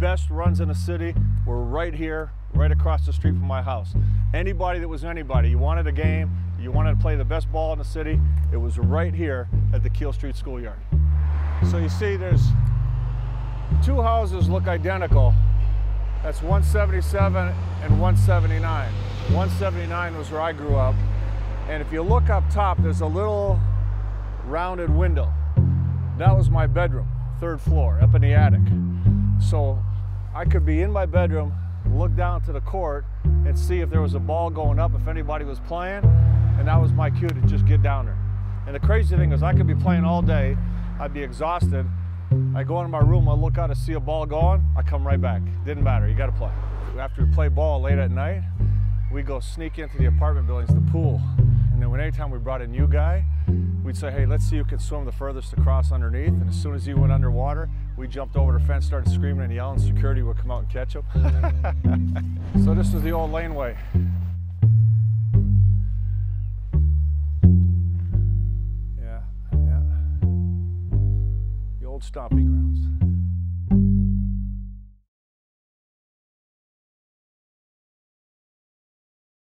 best runs in the city were right here, right across the street from my house. Anybody that was anybody, you wanted a game, you wanted to play the best ball in the city, it was right here at the Keele Street Schoolyard. So you see there's two houses look identical. That's 177 and 179. 179 was where I grew up. And if you look up top, there's a little rounded window. That was my bedroom, third floor, up in the attic. So I could be in my bedroom, look down to the court, and see if there was a ball going up, if anybody was playing, and that was my cue to just get down there. And the crazy thing is I could be playing all day, I'd be exhausted, I go into my room, I look out, I see a ball going, I come right back. Didn't matter, you gotta play. After we play ball late at night, we go sneak into the apartment buildings, the pool. And then anytime we brought a new guy, we'd say, hey, let's see who can swim the furthest across underneath. And as soon as he went underwater, we jumped over the fence, started screaming and yelling. Security would come out and catch him. so this is the old laneway. Yeah, yeah. The old stomping grounds.